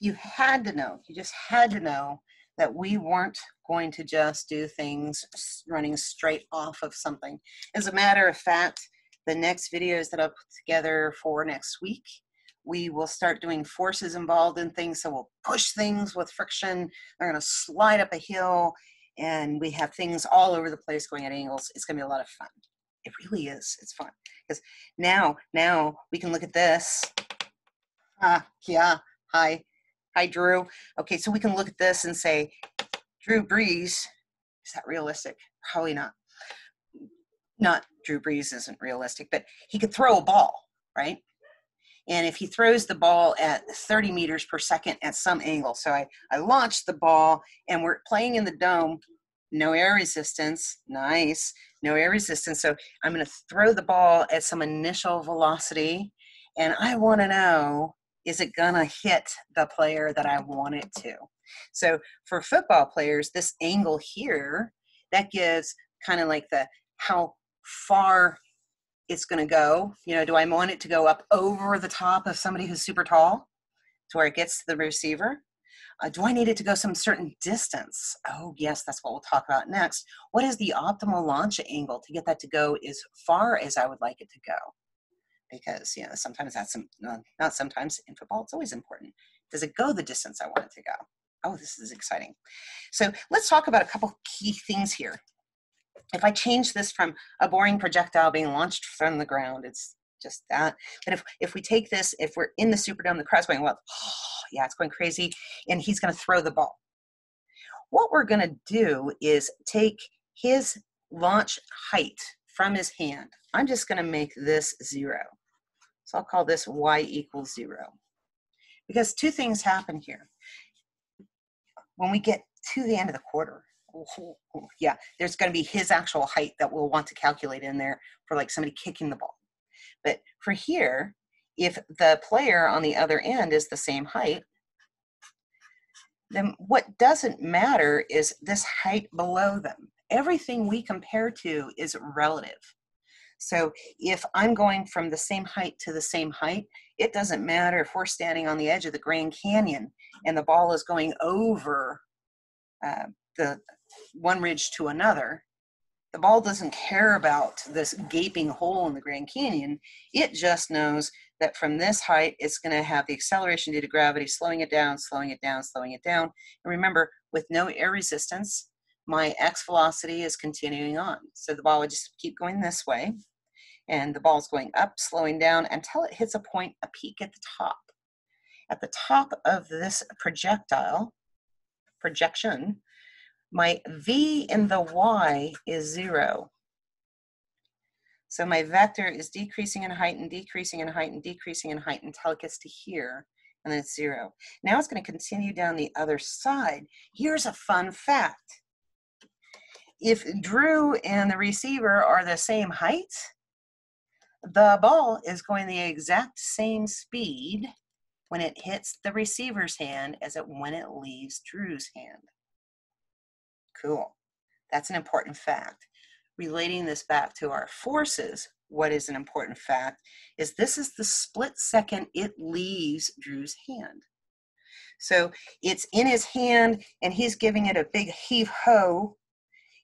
you had to know, you just had to know that we weren't going to just do things running straight off of something. As a matter of fact, the next videos that I'll put together for next week, we will start doing forces involved in things. So we'll push things with friction. They're going to slide up a hill, and we have things all over the place going at angles. It's going to be a lot of fun. It really is. It's fun because now, now we can look at this. Ah, yeah. Hi, hi, Drew. Okay, so we can look at this and say, Drew Brees, is that realistic? Probably not. Not Drew Brees isn't realistic, but he could throw a ball, right? And if he throws the ball at 30 meters per second at some angle, so I, I launched the ball and we're playing in the dome, no air resistance, nice, no air resistance. So I'm going to throw the ball at some initial velocity, and I want to know is it going to hit the player that I want it to? So for football players, this angle here, that gives kind of like the how far it's going to go. You know, do I want it to go up over the top of somebody who's super tall to where it gets to the receiver? Uh, do I need it to go some certain distance? Oh, yes, that's what we'll talk about next. What is the optimal launch angle to get that to go as far as I would like it to go? Because, you know, sometimes that's, some, not sometimes in football, it's always important. Does it go the distance I want it to go? Oh, this is exciting. So let's talk about a couple key things here if I change this from a boring projectile being launched from the ground, it's just that. But if, if we take this, if we're in the Superdome, the crowd's going, well, oh, yeah, it's going crazy, and he's going to throw the ball. What we're going to do is take his launch height from his hand. I'm just going to make this zero. So I'll call this y equals zero. Because two things happen here. When we get to the end of the quarter, yeah, there's going to be his actual height that we'll want to calculate in there for like somebody kicking the ball. But for here, if the player on the other end is the same height, then what doesn't matter is this height below them. Everything we compare to is relative. So if I'm going from the same height to the same height, it doesn't matter if we're standing on the edge of the Grand Canyon and the ball is going over uh, the one ridge to another, the ball doesn't care about this gaping hole in the Grand Canyon. It just knows that from this height, it's going to have the acceleration due to gravity, slowing it down, slowing it down, slowing it down. And remember, with no air resistance, my x velocity is continuing on. So the ball would just keep going this way, and the ball's going up, slowing down until it hits a point, a peak at the top. At the top of this projectile, projection, my v in the y is zero. So my vector is decreasing in height and decreasing in height and decreasing in height until it gets to here, and then it's zero. Now it's going to continue down the other side. Here's a fun fact. If Drew and the receiver are the same height, the ball is going the exact same speed when it hits the receiver's hand as it when it leaves Drew's hand. Cool. That's an important fact. Relating this back to our forces, what is an important fact is this is the split second it leaves Drew's hand. So it's in his hand and he's giving it a big heave ho.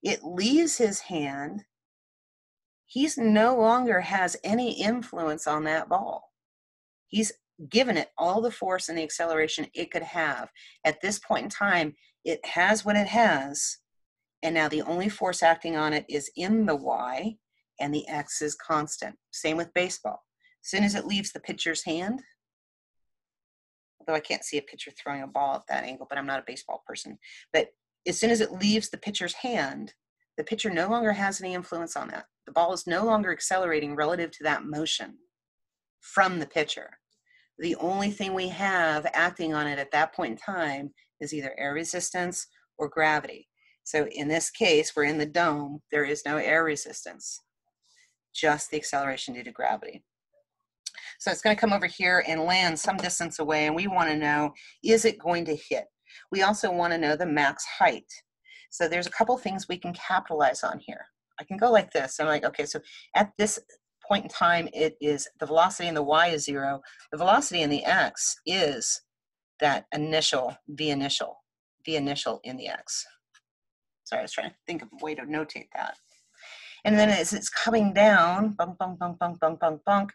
It leaves his hand. He's no longer has any influence on that ball. He's given it all the force and the acceleration it could have. At this point in time, it has what it has, and now the only force acting on it is in the y, and the x is constant. Same with baseball. As soon as it leaves the pitcher's hand, although I can't see a pitcher throwing a ball at that angle, but I'm not a baseball person. But as soon as it leaves the pitcher's hand, the pitcher no longer has any influence on that. The ball is no longer accelerating relative to that motion from the pitcher. The only thing we have acting on it at that point in time is either air resistance or gravity. So in this case, we're in the dome, there is no air resistance, just the acceleration due to gravity. So it's going to come over here and land some distance away, and we want to know, is it going to hit? We also want to know the max height. So there's a couple things we can capitalize on here. I can go like this. I'm like, okay, so at this point in time, it is the velocity in the y is zero. The velocity in the x is that initial, V initial, V initial in the X. Sorry, I was trying to think of a way to notate that. And then as it's coming down, bunk, bunk, bunk, bunk, bunk, bunk, bunk,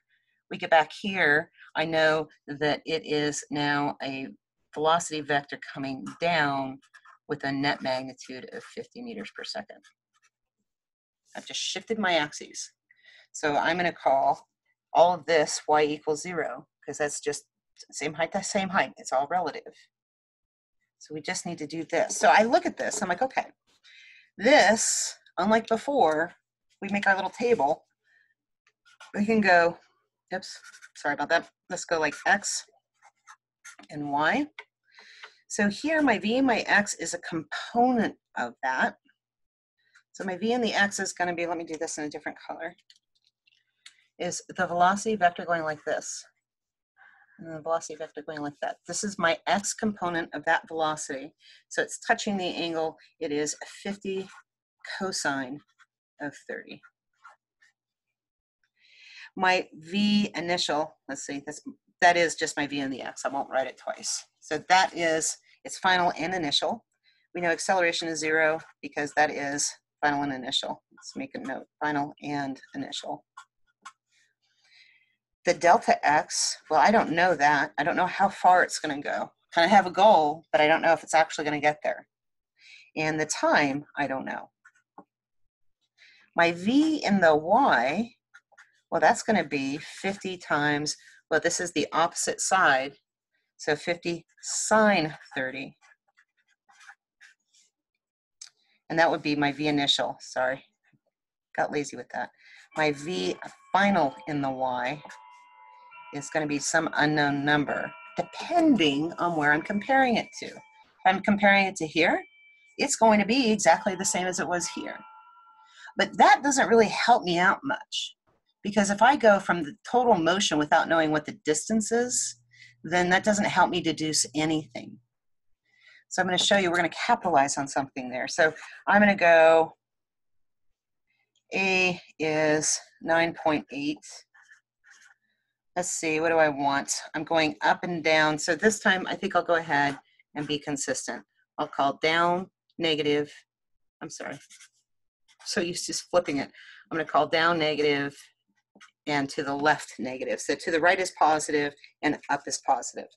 we get back here, I know that it is now a velocity vector coming down with a net magnitude of 50 meters per second. I've just shifted my axes. So I'm going to call all of this y equals zero because that's just same height, the same height. It's all relative. So we just need to do this. So I look at this, I'm like, okay, this, unlike before, we make our little table. We can go, oops, sorry about that. Let's go like x and y. So here my v and my x is a component of that. So my v and the x is going to be, let me do this in a different color, is the velocity vector going like this. And the velocity vector going like that. This is my x component of that velocity. So it's touching the angle. It is 50 cosine of 30. My v initial, let's see, that's, that is just my v and the x. I won't write it twice. So that is its final and initial. We know acceleration is zero because that is final and initial. Let's make a note, final and initial. The delta x, well, I don't know that. I don't know how far it's gonna go. Kind of have a goal, but I don't know if it's actually gonna get there. And the time, I don't know. My v in the y, well, that's gonna be 50 times, well, this is the opposite side, so 50 sine 30 and that would be my V initial, sorry, got lazy with that. My V final in the Y is gonna be some unknown number, depending on where I'm comparing it to. If I'm comparing it to here, it's going to be exactly the same as it was here. But that doesn't really help me out much because if I go from the total motion without knowing what the distance is, then that doesn't help me deduce anything. So I'm going to show you, we're going to capitalize on something there. So I'm going to go, A is 9.8. Let's see, what do I want? I'm going up and down. So this time I think I'll go ahead and be consistent. I'll call down, negative, I'm sorry. So used to flipping it. I'm going to call down negative and to the left negative. So to the right is positive and up is positive.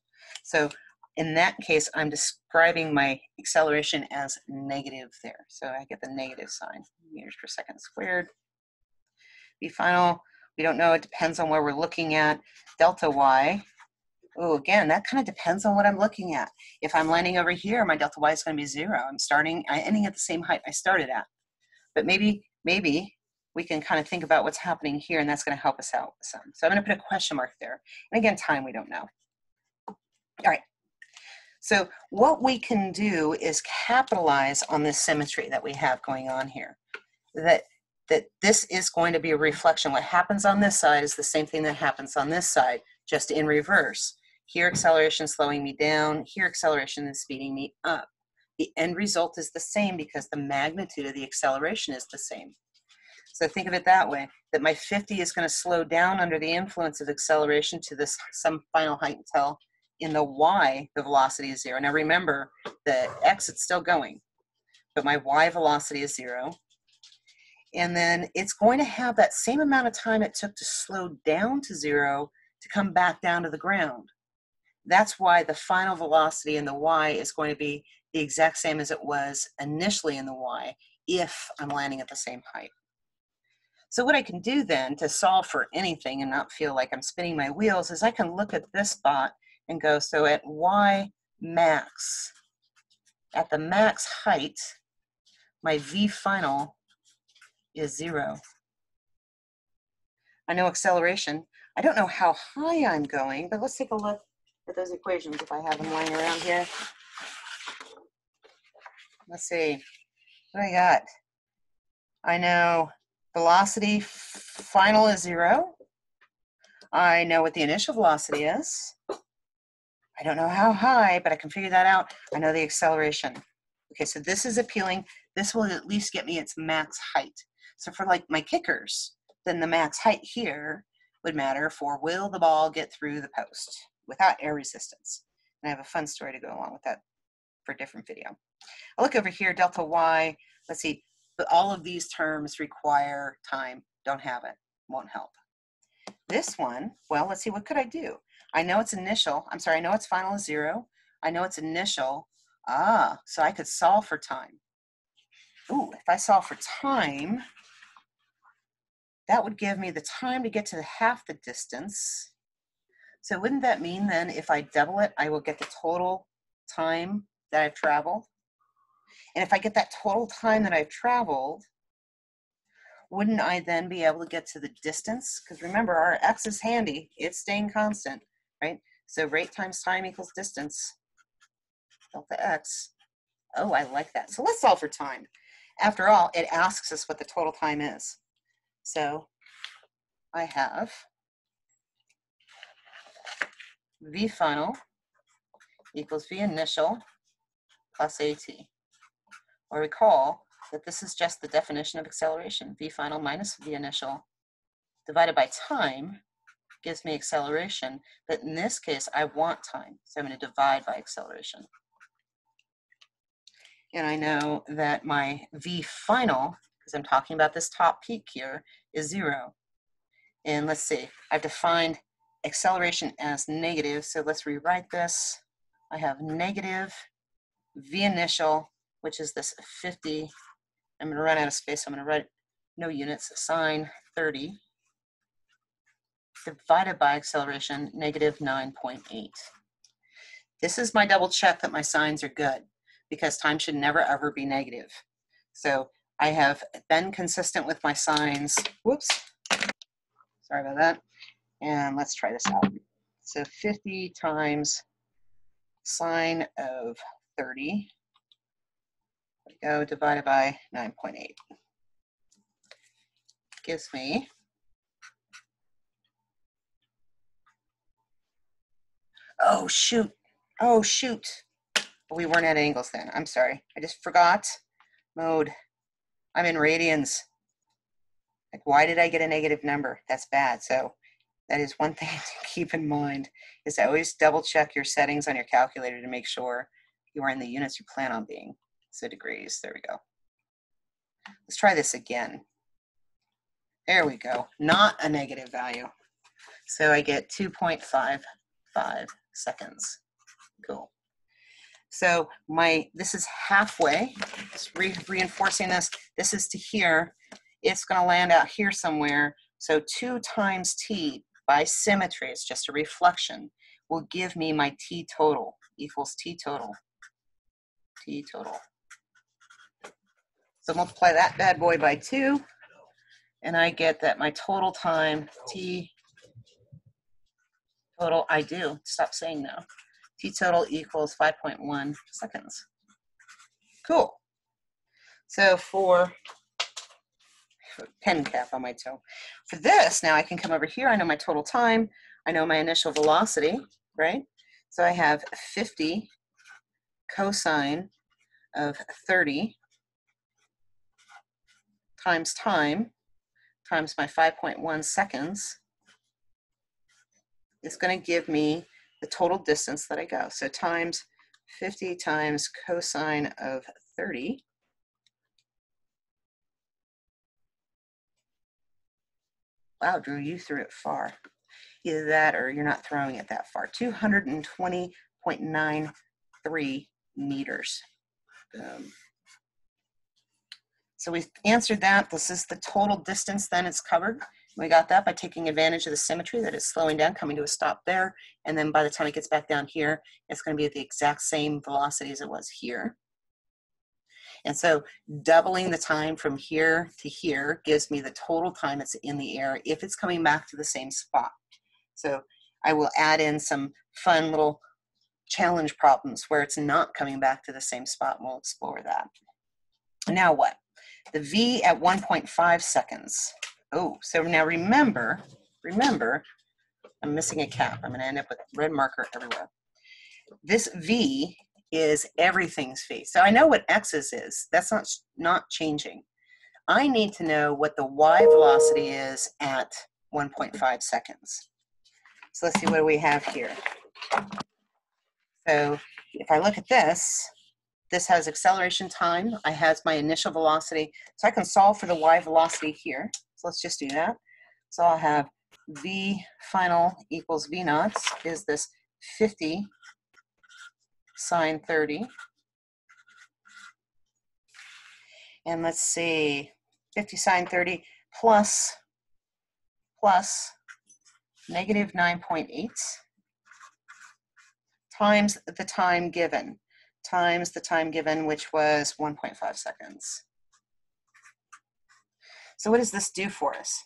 So in that case, I'm describing my acceleration as negative there. So I get the negative sign, meters per second squared. V final, we don't know, it depends on where we're looking at. Delta y, oh, again, that kind of depends on what I'm looking at. If I'm landing over here, my delta y is going to be zero. I'm starting, I'm ending at the same height I started at. But maybe, maybe we can kind of think about what's happening here and that's going to help us out some. So I'm going to put a question mark there. And again, time we don't know. All right, so what we can do is capitalize on this symmetry that we have going on here. That, that this is going to be a reflection. What happens on this side is the same thing that happens on this side, just in reverse. Here acceleration slowing me down, here acceleration is speeding me up. The end result is the same because the magnitude of the acceleration is the same. So think of it that way, that my 50 is going to slow down under the influence of acceleration to this some final height until in the y, the velocity is zero. Now remember, the x, it's still going, but my y velocity is zero. And then it's going to have that same amount of time it took to slow down to zero to come back down to the ground. That's why the final velocity in the y is going to be the exact same as it was initially in the y if I'm landing at the same height. So what I can do then to solve for anything and not feel like I'm spinning my wheels is I can look at this spot and go, so at y max, at the max height, my v final is zero. I know acceleration. I don't know how high I'm going, but let's take a look at those equations if I have them lying around here. Let's see, what do I got? I know velocity final is zero. I know what the initial velocity is. I don't know how high, but I can figure that out. I know the acceleration. Okay, so this is appealing. This will at least get me its max height. So for like my kickers, then the max height here would matter for will the ball get through the post without air resistance. And I have a fun story to go along with that for a different video. I'll look over here, delta y. Let's see, but all of these terms require time. Don't have it, won't help. This one, well, let's see, what could I do? I know it's initial. I'm sorry, I know it's final is zero. I know it's initial. Ah, so I could solve for time. Ooh, if I solve for time, that would give me the time to get to half the distance. So wouldn't that mean then if I double it, I will get the total time that I've traveled? And if I get that total time that I've traveled, wouldn't I then be able to get to the distance? Because remember, our x is handy. It's staying constant, right? So rate times time equals distance, delta x. Oh, I like that. So let's solve for time. After all, it asks us what the total time is. So I have V final equals V initial plus AT. Or recall that this is just the definition of acceleration. V final minus V initial divided by time gives me acceleration, but in this case, I want time, so I'm going to divide by acceleration. And I know that my V final, because I'm talking about this top peak here, is zero. And let's see, I've defined acceleration as negative, so let's rewrite this. I have negative V initial, which is this 50 I'm going to run out of space. I'm going to write no units, sine 30 divided by acceleration, negative 9.8. This is my double check that my signs are good because time should never ever be negative. So I have been consistent with my signs. Whoops. Sorry about that. And let's try this out. So 50 times sine of 30 go, divided by 9.8. Gives me Oh, shoot. Oh, shoot. We weren't at angles then. I'm sorry. I just forgot. Mode. I'm in radians. Like, why did I get a negative number? That's bad. So that is one thing to keep in mind is always double check your settings on your calculator to make sure you are in the units you plan on being. So degrees, there we go. Let's try this again. There we go, not a negative value. So I get 2.55 seconds. Cool. So my this is halfway. Just re reinforcing this. This is to here. It's going to land out here somewhere. So 2 times t by symmetry, it's just a reflection, will give me my t total equals t total. t total. So multiply that bad boy by two, and I get that my total time, T total, I do, stop saying no. T total equals 5.1 seconds. Cool. So for pen cap on my toe. For this, now I can come over here. I know my total time. I know my initial velocity, right? So I have 50 cosine of 30 times time times my 5.1 seconds is going to give me the total distance that I go. So times 50 times cosine of 30 Wow, Drew, you threw it far. Either that or you're not throwing it that far. 220.93 meters. Um, so we answered that. This is the total distance then it's covered. We got that by taking advantage of the symmetry that it's slowing down, coming to a stop there. And then by the time it gets back down here, it's going to be at the exact same velocity as it was here. And so doubling the time from here to here gives me the total time it's in the air if it's coming back to the same spot. So I will add in some fun little challenge problems where it's not coming back to the same spot. We'll explore that. Now what? The V at 1.5 seconds. Oh, so now remember, remember, I'm missing a cap. I'm going to end up with red marker everywhere. This V is everything's V. So I know what X's is. That's not, not changing. I need to know what the Y velocity is at 1.5 seconds. So let's see what do we have here. So if I look at this, this has acceleration time. I has my initial velocity. So I can solve for the y velocity here. So let's just do that. So I'll have v final equals v naughts is this 50 sine 30. And let's see, 50 sine 30 plus, plus negative 9.8 times the time given, times the time given, which was 1.5 seconds. So what does this do for us?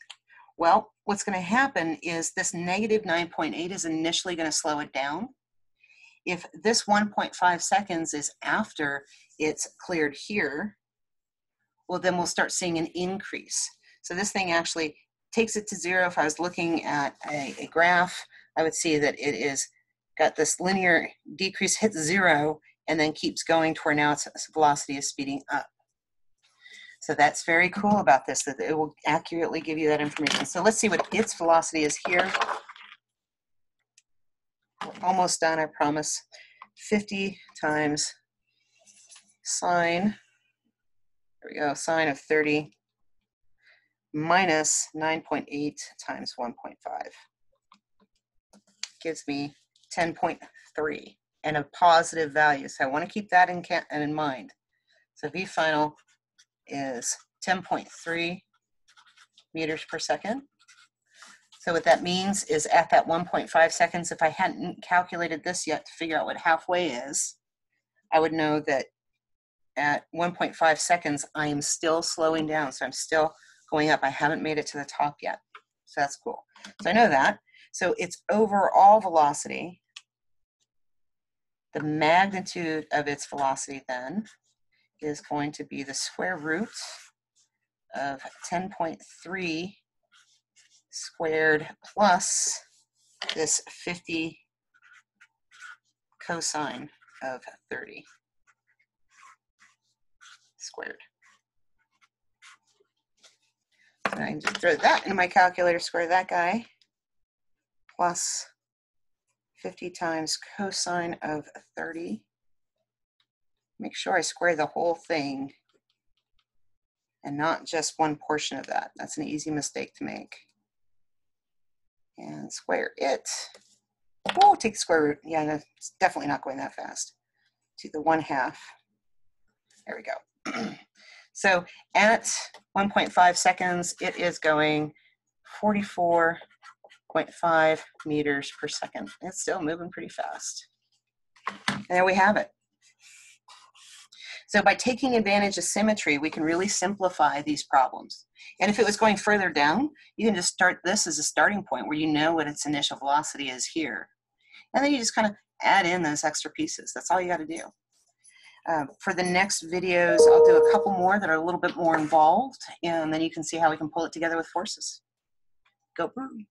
Well, what's going to happen is this negative 9.8 is initially going to slow it down. If this 1.5 seconds is after it's cleared here, well, then we'll start seeing an increase. So this thing actually takes it to zero. If I was looking at a, a graph, I would see that it is got this linear decrease, hits zero, and then keeps going to where now its velocity is speeding up. So that's very cool about this, that it will accurately give you that information. So let's see what its velocity is here. We're almost done, I promise. 50 times sine, there we go, sine of 30 minus 9.8 times 1.5 gives me 10.3 and a positive value. So I want to keep that in, in mind. So V final is 10.3 meters per second. So what that means is at that 1.5 seconds, if I hadn't calculated this yet to figure out what halfway is, I would know that at 1.5 seconds, I am still slowing down. So I'm still going up. I haven't made it to the top yet. So that's cool. So I know that. So its overall velocity, the magnitude of its velocity then is going to be the square root of 10.3 squared plus this 50 cosine of 30 squared. So I can just throw that into my calculator, square that guy, plus 50 times cosine of 30 make sure I square the whole thing and not just one portion of that. That's an easy mistake to make. And square it. Oh, take the square root. Yeah, no, it's definitely not going that fast. To the one half. There we go. so at 1.5 seconds, it is going 44.5 meters per second. It's still moving pretty fast. There we have it. So by taking advantage of symmetry, we can really simplify these problems. And if it was going further down, you can just start this as a starting point where you know what its initial velocity is here. And then you just kind of add in those extra pieces. That's all you got to do. Uh, for the next videos, I'll do a couple more that are a little bit more involved, and then you can see how we can pull it together with forces. Go Brew.